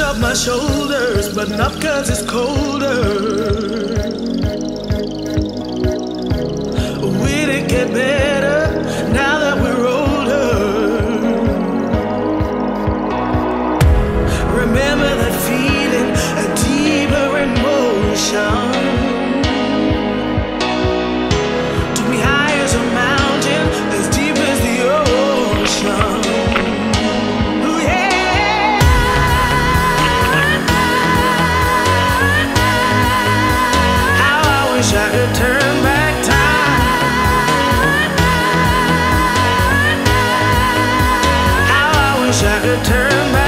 off my shoulders, but not cause it's colder. Will it get better now that we're older? Remember that feeling, a deeper emotion. Turn back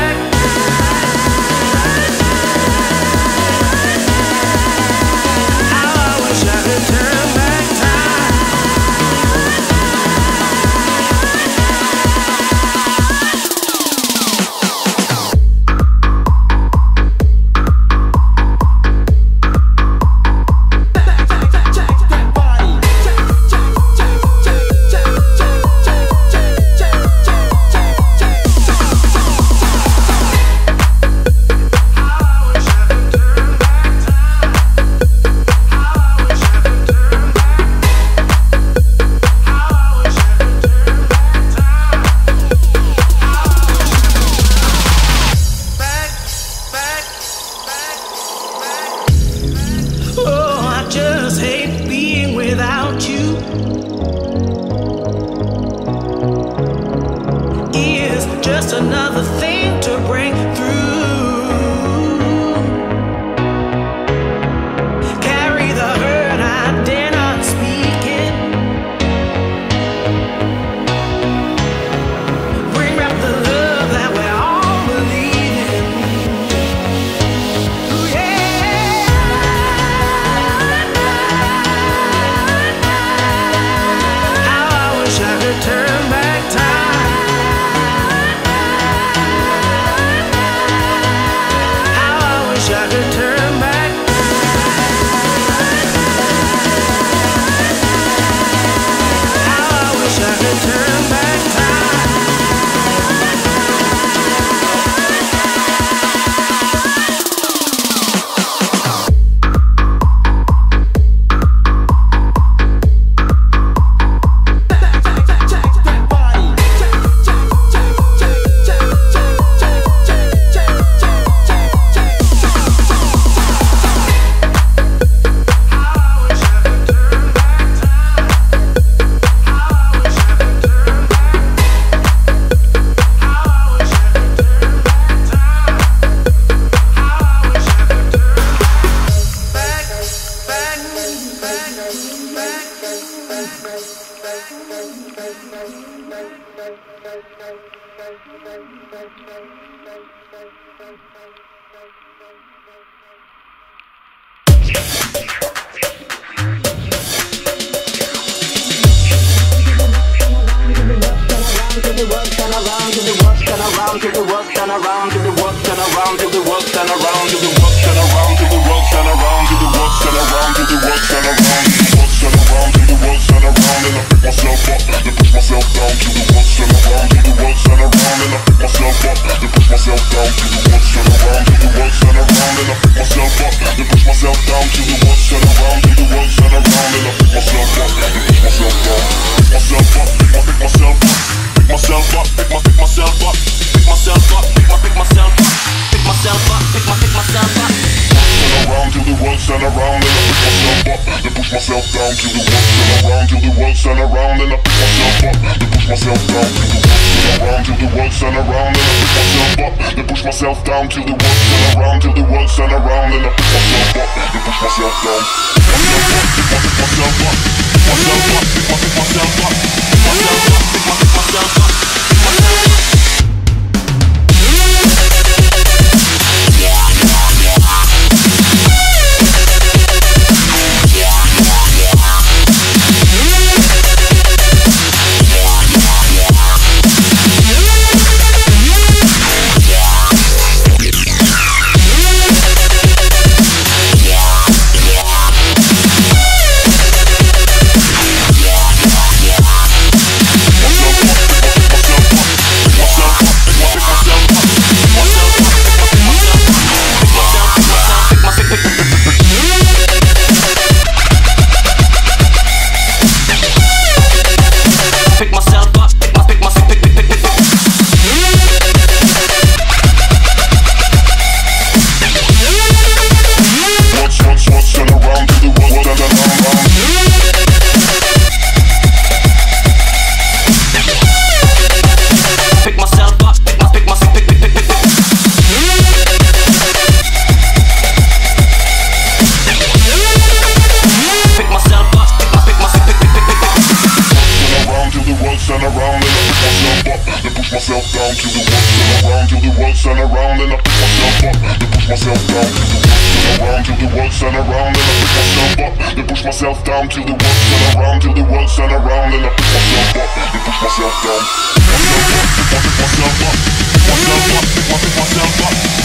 another thing around myself down till the world's turn around till the world's turn around and I pick myself up, then push myself down till the world's turn around till the world's turn around and I pick myself up, then push myself down till the world's turn around till the world's turn around and I pick myself up, then push myself down. Pick myself up, pick myself up, pick myself up, pick myself up, pick myself up, pick myself up, pick myself up. Myself down till the world turn around, till the world turn around, and I pick myself up, then push myself down till the world turn around, till the world turn around, and I pick myself up, then push myself down. Myself up, myself up, pick myself up, pick myself up, pick myself up, pick myself up.